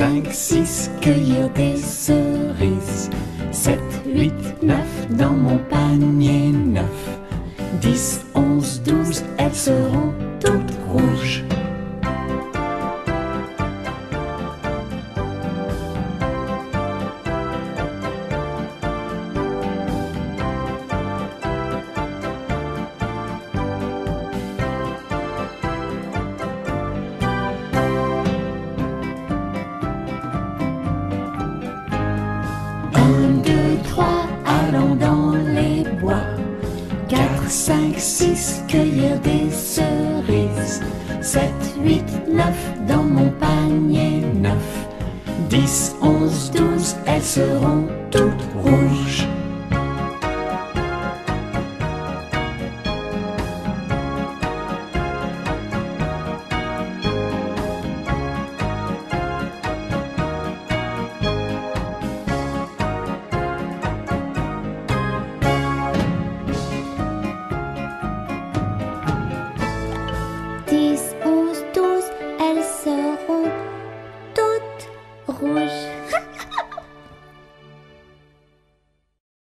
5, 6, cueillir des cerises. 7, 8, 9, dans mon panier neuf. 10, 11, 12, elles seront toutes rouges. 5, 6, cueillir des cerises. 7, 8, 9, dans mon panier neuf. 10, 11, 12, elles seront toutes rouges.